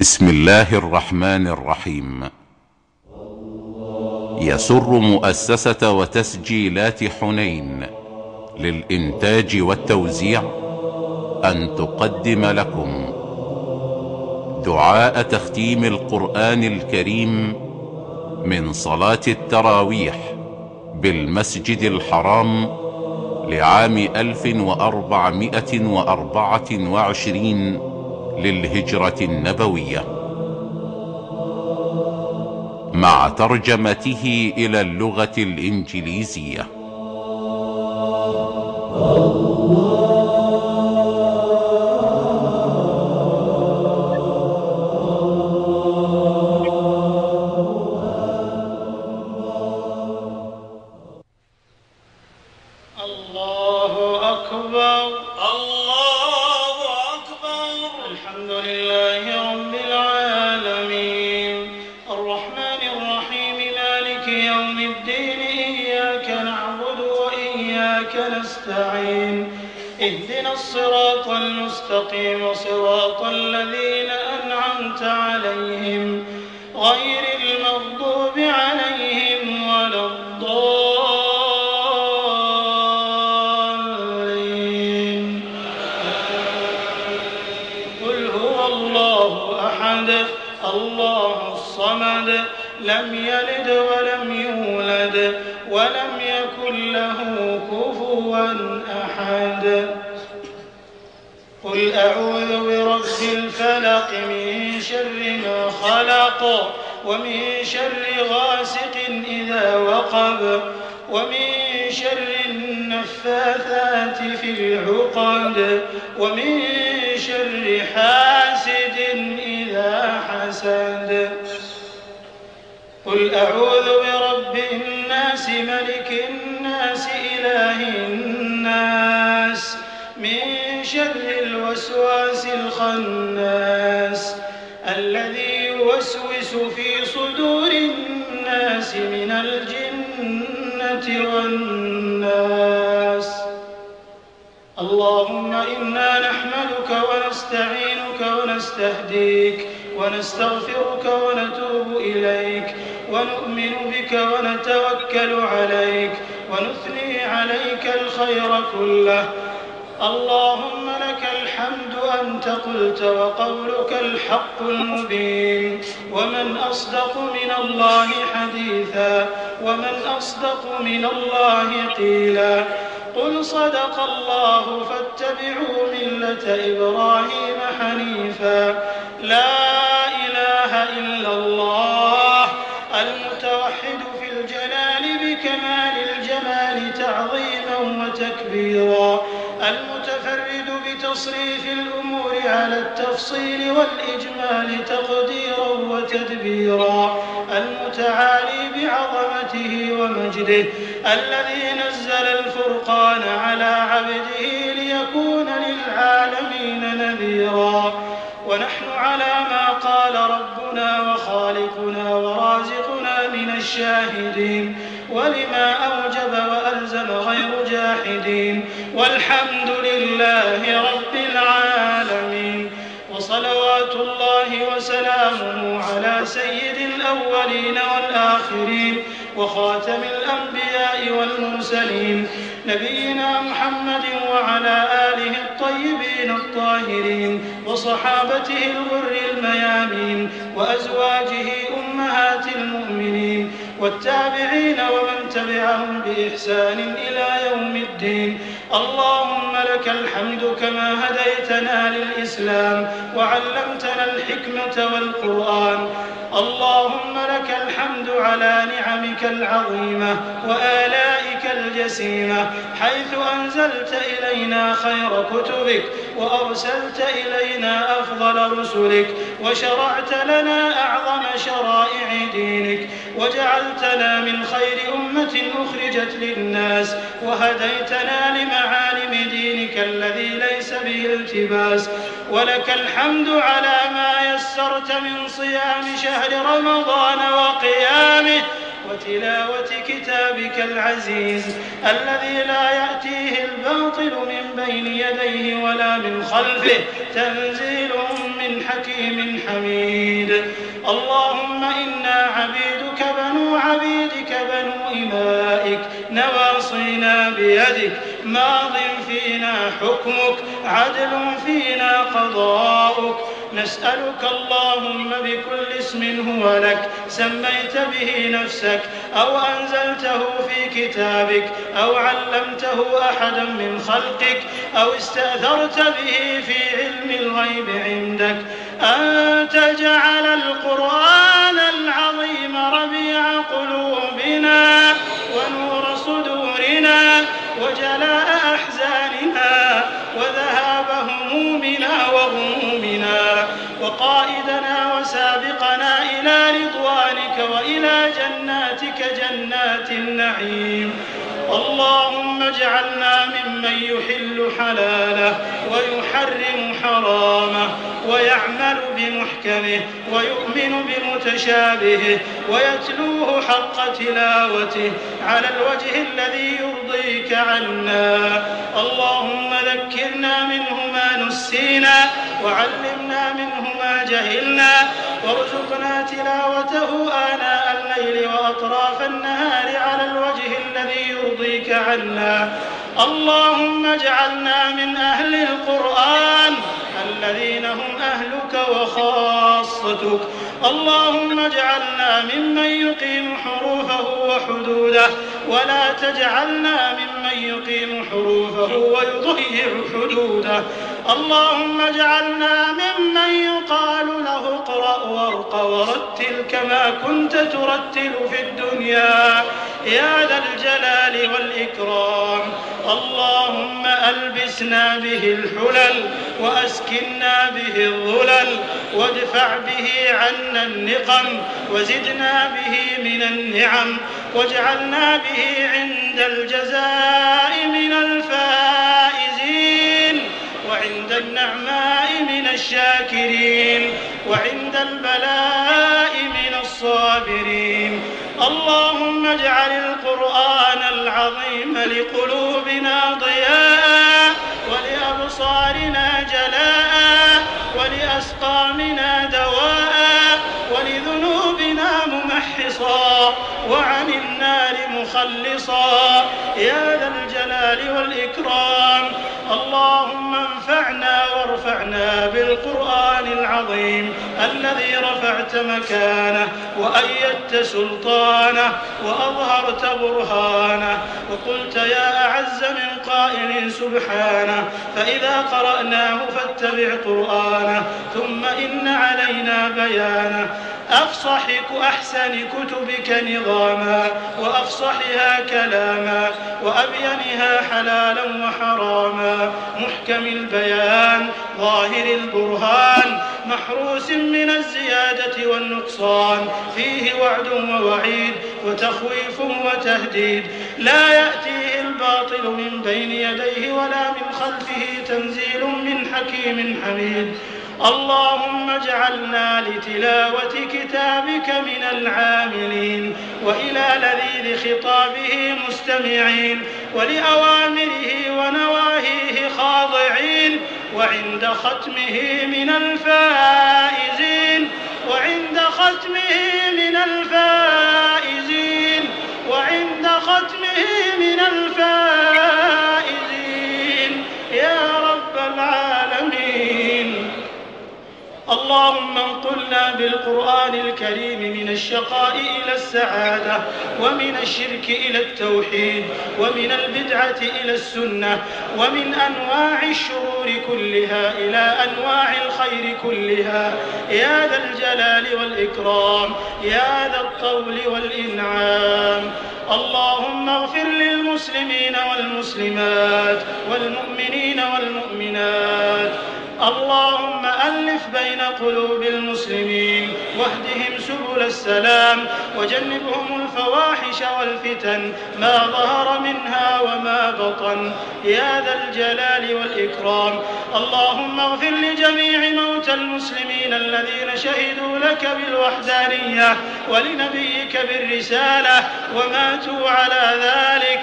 بسم الله الرحمن الرحيم. يسر مؤسسة وتسجيلات حنين للإنتاج والتوزيع أن تقدم لكم. دعاء تختيم القرآن الكريم من صلاة التراويح بالمسجد الحرام لعام 1424 للهجرة النبوية. مع ترجمته إلى اللغة الإنجليزية. وإياك نستعين. اهدنا الصراط المستقيم صراط الذين أنعمت عليهم غير المغضوب عليهم ولا الضالين. قل هو الله أحد الله الصمد لم يلد ولم يولد ولم يكن له كفوا أحد. قل أعوذ برب الفلق من شر ما خلق ومن شر غاسق إذا وقب ومن شر النفاثات في العقد ومن شر حاسد إذا حسد. قل أعوذ برب الناس ملك الناس إله الناس من شر الوسواس الخناس الذي يوسوس في صدور الناس من الجنة والناس. اللهم إنا نحمدك ونستعينك ونستهديك ونستغفرك ونتوب إليك. ونؤمن بك ونتوكل عليك ونثني عليك الخير كله. اللهم لك الحمد أنت قلت وقولك الحق المبين. ومن أصدق من الله حديثا ومن أصدق من الله قيلا. قل صدق الله فاتبعوا ملة إبراهيم حنيفا. لا بتصريف الأمور على التفصيل والإجمال تقديرا وتدبيرا. المتعالي بعظمته ومجده. الذي نزل الفرقان على عبده ليكون للعالمين نذيرا. ونحن على ما قال ربنا وخالقنا ورازقنا من الشاهدين. ولما أوجب وألزم غير جاحدين والحمد لله رب العالمين. وصلوات الله وسلامه على سيد الأولين والآخرين. وخاتم الأنبياء والمرسلين. نبينا محمد وعلى آله الطيبين الطاهرين. وصحابته الغر الميامين. وأزواجه أمهات المؤمنين. والتابعين ومن تبعهم بإحسان إلى يوم الدين. اللهم لك الحمد كما هديتنا للإسلام وعلمتنا الحكمة والقرآن. اللهم لك الحمد على نعمك العظيمة وآلائك الجسيمة حيث أنزلت إلينا خير كتبك وأرسلت إلينا أفضل رسلك وشرعت لنا أعظم شرائع دينك وجعلتنا من خير أمة أخرجت للناس وهديتنا لمعالم دينك الذي ليس به التباس. ولك الحمد على ما يسرت من صيام شهر رمضان وقيامه وتلاوة كتابك العزيز الذي لا يأتيه الباطل من بين يديه ولا من خلفه تنزيل من حكيم حميد. اللهم إنا عبيدك بنو عبيدك بنو إمائك نواصينا بيدك ماض فينا حكمك عدل فينا قضاؤك. نسألك اللهم بكل اسم هو لك سميت به نفسك أو أنزلته في كتابك أو علمته أحدا من خلقك أو استأثرت به في علم الغيب عندك. أن تجعل جناتك جنات النعيم. اللهم اجعلنا ممن يحل حلاله ويحرم حرامه ويعمل بمحكمه ويؤمن بمتشابهه ويتلوه حق تلاوته على الوجه الذي يرضيك عنا. اللهم ذكرنا منه ما نسينا وعلمنا منه ما جهلنا وارزقنا تلاوته آناء الليل وأطراف النهار على الوجه الذي يرضيك عنا. اللهم اجعلنا من أهل القرآن الذين هم أهلك وخاصتك. اللهم اجعلنا ممن يقيم حروفه وحدوده. ولا تجعلنا ممن يقيم حروفه ويضيع حدوده. اللهم اجعلنا ممن يقال له وارق ورتل كما كنت ترتل في الدنيا. يا ذا الجلال والإكرام اللهم ألبسنا به الحلل وأسكنا به الظلل وادفع به عنا النقم وزدنا به من النعم واجعلنا به عند الجزاء من الفائزين وعند النعماء من الشاكرين. وعند البلاء من الصابرين. اللهم اجعل القرآن العظيم لقلوبنا ضياء ولأبصارنا جلاء ولأسقامنا دواء ولذنوبنا ممحصا وعن النار مخلصا. يا ذا الجلال والإكرام. اللهم انفعنا وارفعنا بالقرآن العظيم الذي رفعت مكانه وأيدت سلطانه وأظهرت برهانه وقلت يا أعز من قائل سبحانه فإذا قرأناه فاتبع قرآنه ثم إن علينا بيانه أفصح أحسن كتبك نظاما وأفصحها كلاما وأبينها حلالا وحراما محكم البيان ظاهر البرهان محروس من الزيادة والنقصان. فيه وعد ووعيد وتخويف وتهديد. لا يأتيه الباطل من بين يديه ولا من خلفه تنزيل من حكيم حميد. اللهم اجعلنا لتلاوة كتابك من العاملين وإلى لذيذ خطابه مستمعين. ولأوامره ونواهيه خاضعين وعند ختمه من الفائزين وعند ختمه من الفائزين وعند ختمه من الفائزين. يا رب العالمين. اللهم انقلنا بالقرآن الكريم من الشقاء إلى السعادة ومن الشرك إلى التوحيد ومن البدعة إلى السنة ومن أنواع الشرور كلها إلى أنواع الخير كلها. يا ذا الجلال والإكرام يا ذا الطول والإنعام. اللهم اغفر للمسلمين والمسلمات والمؤمنين والمؤمنات. اللهم ألف بين قلوب المسلمين واهدهم سبل السلام وجنبهم الفواحش والفتن ما ظهر منها وما بطن. يا ذا الجلال والإكرام. اللهم اغفر لجميع موتى المسلمين الذين شهدوا لك بالوحدانية ولنبيك بالرسالة وماتوا على ذلك.